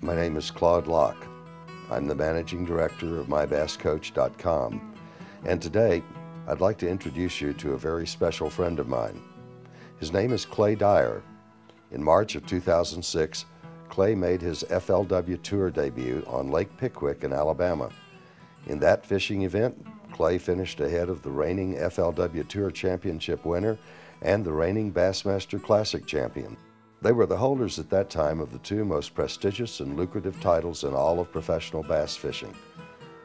My name is Claude Locke. I'm the managing director of mybasscoach.com, and today I'd like to introduce you to a very special friend of mine. His name is Clay Dyer. In March of 2006, Clay made his FLW Tour debut on Lake Pickwick in Alabama. In that fishing event, Clay finished ahead of the reigning FLW Tour Championship winner and the reigning Bassmaster Classic champion. They were the holders at that time of the two most prestigious and lucrative titles in all of professional bass fishing.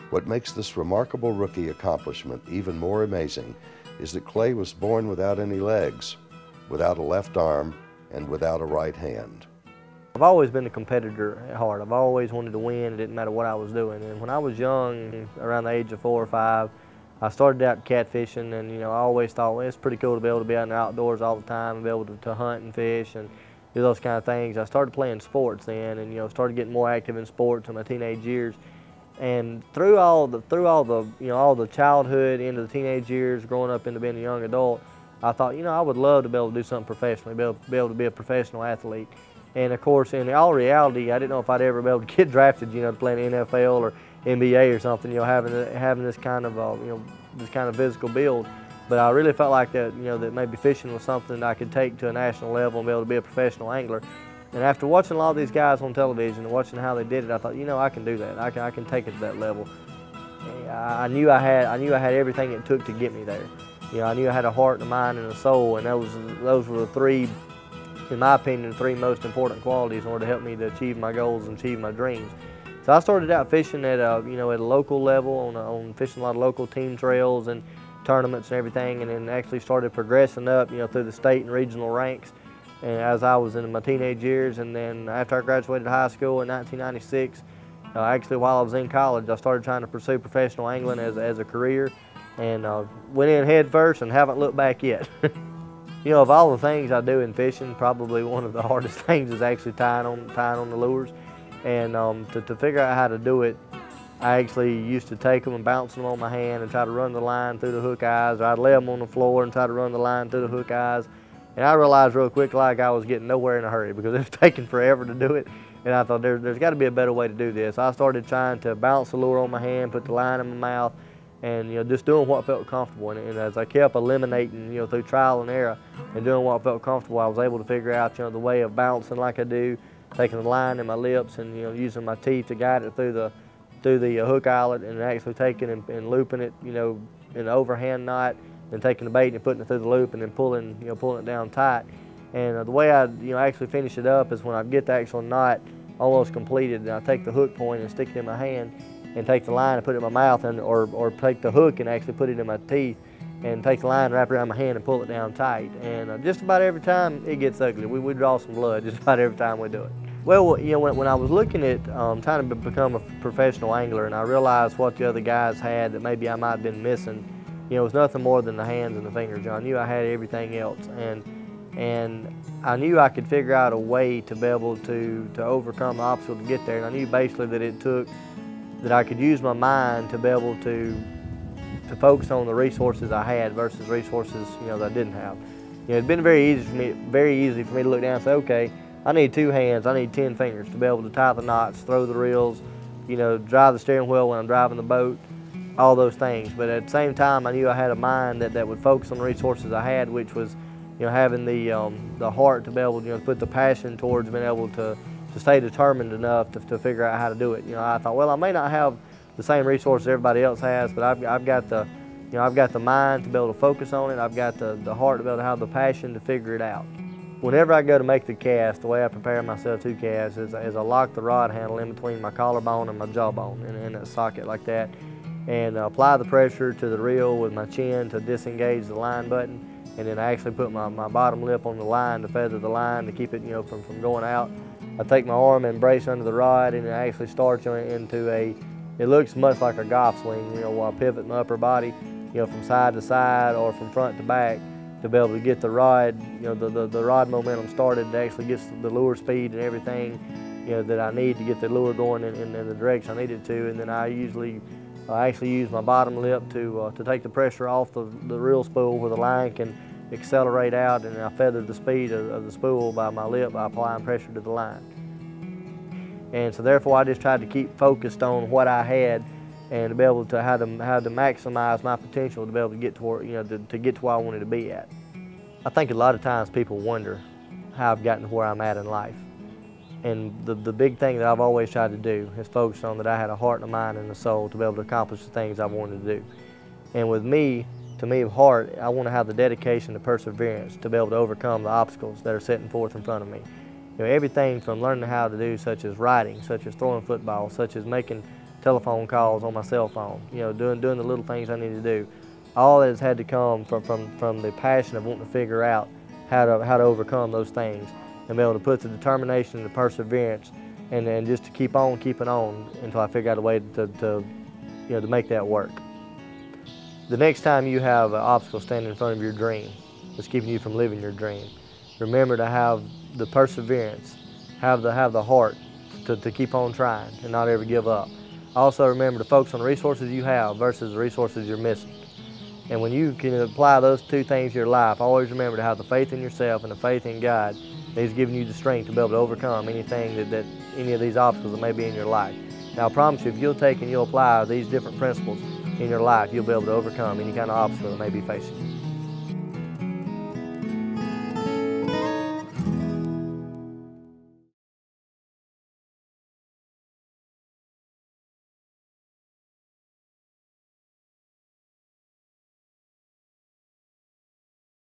What makes this remarkable rookie accomplishment even more amazing is that Clay was born without any legs, without a left arm, and without a right hand. I've always been a competitor at heart. I've always wanted to win. It didn't matter what I was doing. And when I was young, around the age of four or five, I started out catfishing, and you know, I always thought well, it's pretty cool to be able to be out in the outdoors all the time and be able to, to hunt and fish and do those kind of things. I started playing sports then, and you know, started getting more active in sports in my teenage years. And through all the through all the you know all the childhood into the teenage years, growing up into being a young adult, I thought you know I would love to be able to do something professionally, be able, be able to be a professional athlete. And of course, in all reality, I didn't know if I'd ever be able to get drafted, you know, to play in the NFL or NBA or something, you know, having having this kind of uh, you know this kind of physical build. But I really felt like that you know that maybe fishing was something I could take to a national level and be able to be a professional angler. And after watching a lot of these guys on television and watching how they did it, I thought, you know, I can do that. I can, I can take it to that level. I knew I had I knew I had everything it took to get me there. You know, I knew I had a heart, and a mind, and a soul, and those those were the three, in my opinion, the three most important qualities in order to help me to achieve my goals and achieve my dreams. So I started out fishing at a, you know, at a local level, on, on fishing a lot of local team trails and tournaments and everything, and then actually started progressing up, you know, through the state and regional ranks. And as I was in my teenage years, and then after I graduated high school in 1996, uh, actually while I was in college, I started trying to pursue professional angling as, as a career, and uh, went in head first and haven't looked back yet. you know, of all the things I do in fishing, probably one of the hardest things is actually tying on tying on the lures. And um, to, to figure out how to do it, I actually used to take them and bounce them on my hand and try to run the line through the hook eyes, or I'd lay them on the floor and try to run the line through the hook eyes. And I realized real quick like I was getting nowhere in a hurry because it was taking forever to do it. And I thought there, there's got to be a better way to do this. I started trying to bounce the lure on my hand, put the line in my mouth, and you know just doing what felt comfortable. And, and as I kept eliminating, you know, through trial and error and doing what felt comfortable, I was able to figure out, you know, the way of bouncing like I do, taking the line in my lips and you know using my teeth to guide it through the through the hook eyelet and actually taking and, and, looping it you know in an overhand knot and taking the bait and putting it through the loop and then pulling you know pulling it down tight and uh, the way I you know actually finish it up is when I get the actual knot almost completed and I take the hook point and stick it in my hand and take the line and put it in my mouth and or, or take the hook and actually put it in my teeth and take the line, wrap it around my hand, and pull it down tight. And uh, just about every time it gets ugly. We, we draw some blood just about every time we do it. Well, you know, when, when I was looking at um, trying to become a professional angler and I realized what the other guys had that maybe I might have been missing, you know, it was nothing more than the hands and the fingers. I knew I had everything else. And, and I knew I could figure out a way to be able to, to overcome the obstacle to get there. And I knew basically that it took, that I could use my mind to be able to to focus on the resources I had versus resources you know that I didn't have. You know, it'd been very easy for me, very easy for me to look down and say, okay, I need two hands, I need 10 fingers to be able to tie the knots, throw the reels, you know, drive the steering wheel when I'm driving the boat, all those things. But at the same time, I knew I had a mind that, that would focus on the resources I had, which was, you know, having the, um, the heart to be able to, you know, put the passion towards being able to, to stay determined enough to, to figure out how to do it. You know, I thought, well, I may not have the same resources everybody else has, but I've, I've got the, you know, I've got the mind to be able to focus on it. I've got the, the heart to be able to have the passion to figure it out. Whenever I go to make the cast, the way I prepare myself to cast is, is I lock the rod handle in between my collarbone and my jawbone in, in a socket like that. And apply the pressure to the reel with my chin to disengage the line button. And then I actually put my, my bottom lip on the line to feather the line to keep it you know from, from going out. I take my arm and brace under the rod and it actually starts into a it looks much like a golf swing, you know, while I pivot my upper body, you know, from side to side or from front to back to be able to get the rod, you know, the, the, the rod momentum started to actually get the lure speed and everything, you know, that I need to get the lure going in, in, in the direction I needed to. And then I usually, I actually use my bottom lip to, uh, to take the pressure off the, the reel spool where the line can accelerate out and I feather the speed of, of the spool by my lip by applying pressure to the line. And so therefore I just tried to keep focused on what I had and to be able to how to how to maximize my potential to be able to get to where you know to, to get to where I wanted to be at. I think a lot of times people wonder how I've gotten to where I'm at in life. And the, the big thing that I've always tried to do is focus on that I had a heart and a mind and a soul to be able to accomplish the things I wanted to do. And with me, to me, of heart, I want to have the dedication, the perseverance to be able to overcome the obstacles that are setting forth in front of me. You know, everything from learning how to do, such as writing, such as throwing football, such as making telephone calls on my cell phone, you know, doing, doing the little things I need to do. All that has had to come from, from, from the passion of wanting to figure out how to, how to overcome those things and be able to put the determination and the perseverance and, and just to keep on keeping on until I figure out a way to, to, you know, to make that work. The next time you have an obstacle standing in front of your dream that's keeping you from living your dream, remember to have the perseverance, have the, have the heart to, to keep on trying and not ever give up. Also remember to focus on the resources you have versus the resources you're missing. And when you can apply those two things to your life, always remember to have the faith in yourself and the faith in God that He's giving you the strength to be able to overcome anything that, that any of these obstacles that may be in your life. Now I promise you, if you'll take and you'll apply these different principles in your life, you'll be able to overcome any kind of obstacle that may be facing you.